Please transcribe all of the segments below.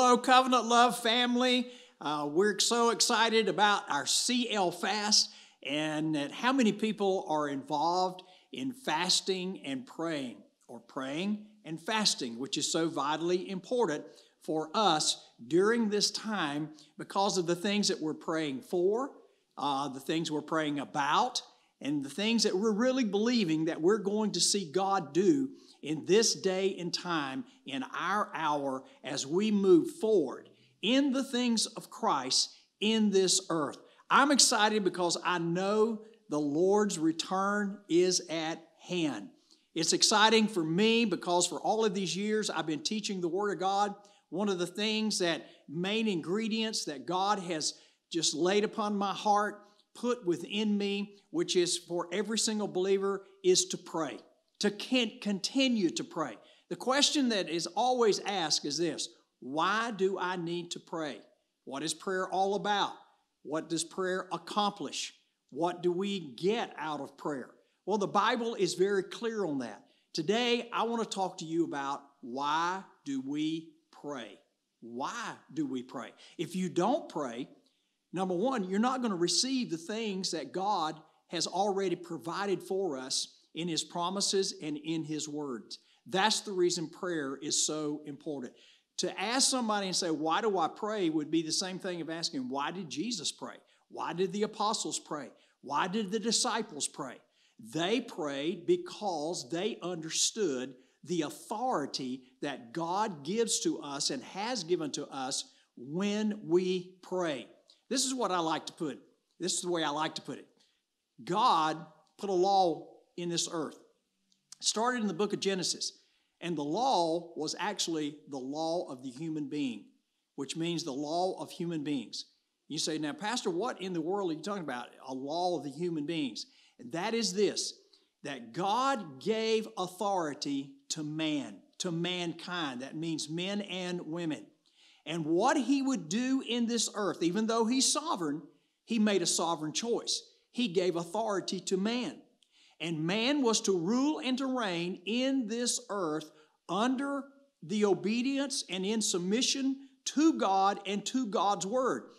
Hello, Covenant Love family. Uh, we're so excited about our CL fast and how many people are involved in fasting and praying, or praying and fasting, which is so vitally important for us during this time because of the things that we're praying for, uh, the things we're praying about, and the things that we're really believing that we're going to see God do in this day and time, in our hour, as we move forward in the things of Christ in this earth. I'm excited because I know the Lord's return is at hand. It's exciting for me because for all of these years I've been teaching the Word of God. One of the things that main ingredients that God has just laid upon my heart, put within me, which is for every single believer, is to pray to continue to pray. The question that is always asked is this Why do I need to pray? What is prayer all about? What does prayer accomplish? What do we get out of prayer? Well, the Bible is very clear on that. Today, I want to talk to you about why do we pray? Why do we pray? If you don't pray, number one, you're not going to receive the things that God has already provided for us in His promises and in His words. That's the reason prayer is so important. To ask somebody and say, Why do I pray? would be the same thing of asking, Why did Jesus pray? Why did the apostles pray? Why did the disciples pray? They prayed because they understood the authority that God gives to us and has given to us when we pray. This is what I like to put. This is the way I like to put it. God put a law in this earth. It started in the book of Genesis. And the law was actually the law of the human being, which means the law of human beings. You say, now, Pastor, what in the world are you talking about? A law of the human beings. And that is this that God gave authority to man, to mankind. That means men and women. And what he would do in this earth, even though he's sovereign, he made a sovereign choice. He gave authority to man. And man was to rule and to reign in this earth under the obedience and in submission to God and to God's word.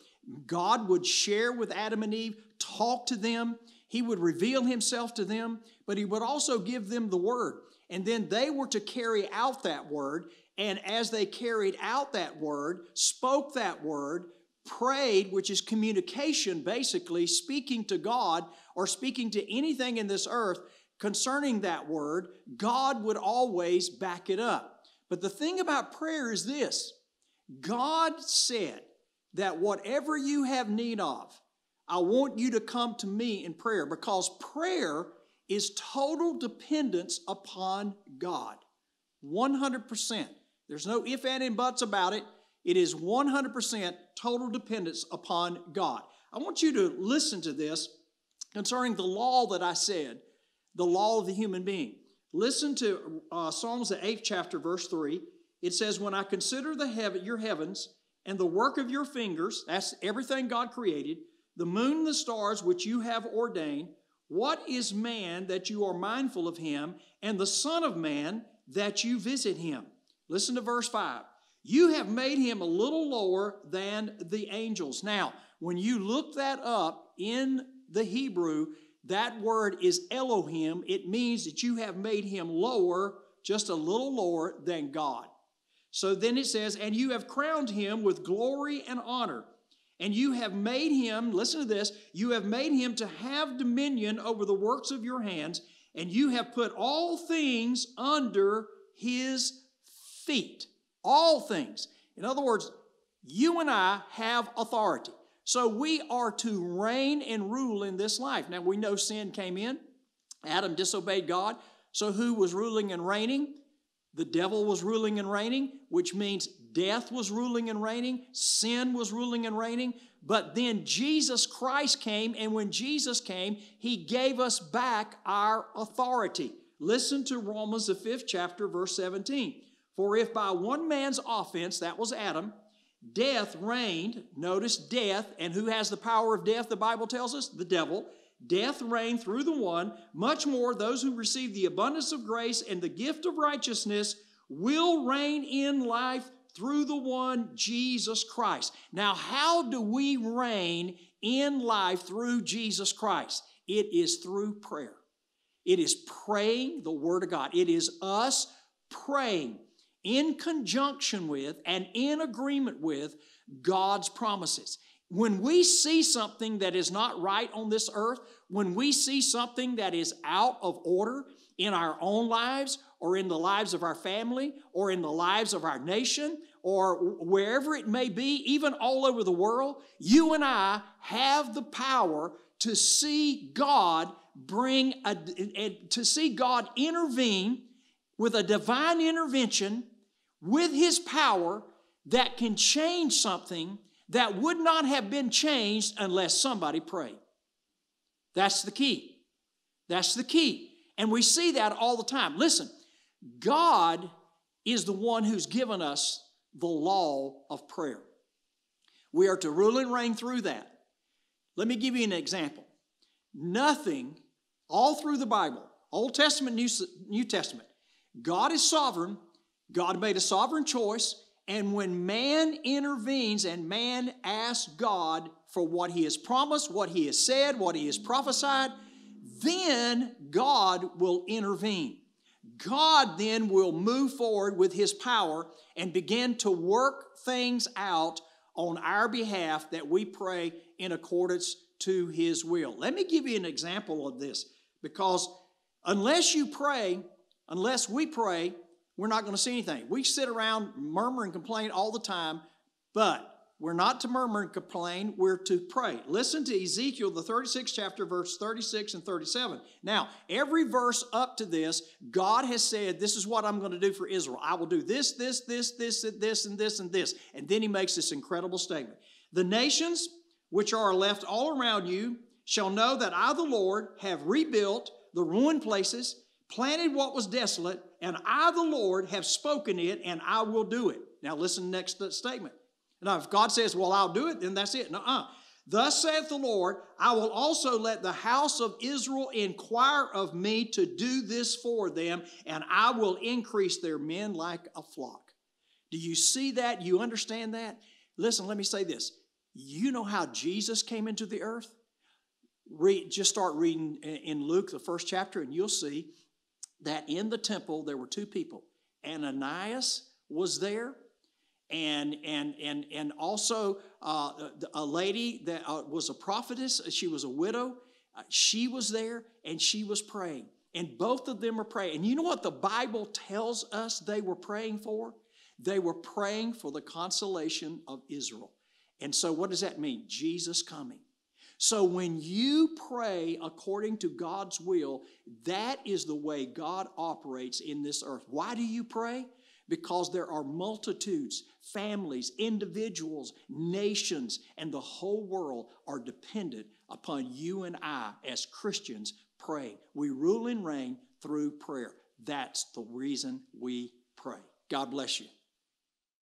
God would share with Adam and Eve, talk to them, He would reveal Himself to them, but He would also give them the word. And then they were to carry out that word. And as they carried out that word, spoke that word, prayed, which is communication, basically speaking to God or speaking to anything in this earth concerning that word, God would always back it up. But the thing about prayer is this God said that whatever you have need of, I want you to come to me in prayer because prayer is total dependence upon God. 100%. There's no if, and, and buts about it. It is 100% total dependence upon God. I want you to listen to this concerning the law that I said, the law of the human being. Listen to uh, Psalms, the eighth chapter, verse 3. It says, When I consider the heaven, your heavens and the work of your fingers, that's everything God created, the moon and the stars which you have ordained, what is man that you are mindful of him, and the Son of Man that you visit him? Listen to verse 5. You have made him a little lower than the angels. Now, when you look that up in the Hebrew, that word is Elohim. It means that you have made him lower, just a little lower than God. So then it says, and you have crowned him with glory and honor. And you have made him, listen to this, you have made him to have dominion over the works of your hands, and you have put all things under his feet. All things. In other words, you and I have authority. So we are to reign and rule in this life. Now we know sin came in, Adam disobeyed God. So who was ruling and reigning? The devil was ruling and reigning, which means death was ruling and reigning, sin was ruling and reigning. But then Jesus Christ came, and when Jesus came, he gave us back our authority. Listen to Romans, the fifth chapter, verse 17. For if by one man's offense, that was Adam, death reigned, notice death, and who has the power of death, the Bible tells us? The devil. Death reigned through the one, much more those who receive the abundance of grace and the gift of righteousness will reign in life through the one Jesus Christ. Now, how do we reign in life through Jesus Christ? It is through prayer. It is praying the Word of God. It is us praying in conjunction with and in agreement with God's promises. When we see something that is not right on this earth, when we see something that is out of order in our own lives or in the lives of our family or in the lives of our nation or wherever it may be, even all over the world, you and I have the power to see God bring a, to see God intervene with a divine intervention with his power that can change something that would not have been changed unless somebody prayed. That's the key. That's the key. And we see that all the time. Listen, God is the one who's given us the law of prayer. We are to rule and reign through that. Let me give you an example. Nothing, all through the Bible, Old Testament, New, New Testament, God is sovereign. God made a sovereign choice. And when man intervenes and man asks God for what he has promised, what he has said, what he has prophesied, then God will intervene. God then will move forward with his power and begin to work things out on our behalf that we pray in accordance to his will. Let me give you an example of this because unless you pray, unless we pray, we're not going to see anything. We sit around, murmur, and complain all the time, but we're not to murmur and complain, we're to pray. Listen to Ezekiel, the 36th chapter, verse 36 and 37. Now, every verse up to this, God has said, This is what I'm going to do for Israel. I will do this, this, this, this, and this, and this, and this. And then he makes this incredible statement The nations which are left all around you shall know that I, the Lord, have rebuilt the ruined places, planted what was desolate, and I, the Lord, have spoken it, and I will do it. Now, listen next statement. Now, if God says, Well, I'll do it, then that's it. No, uh. Thus saith the Lord, I will also let the house of Israel inquire of me to do this for them, and I will increase their men like a flock. Do you see that? You understand that? Listen, let me say this. You know how Jesus came into the earth? Read, just start reading in Luke, the first chapter, and you'll see that in the temple there were two people. Ananias was there, and and and and also uh, a lady that uh, was a prophetess. She was a widow. Uh, she was there and she was praying, and both of them were praying. And you know what the Bible tells us they were praying for? They were praying for the consolation of Israel. And so, what does that mean? Jesus coming. So, when you pray according to God's will, that is the way God operates in this earth. Why do you pray? because there are multitudes, families, individuals, nations, and the whole world are dependent upon you and I as Christians praying. We rule and reign through prayer. That's the reason we pray. God bless you.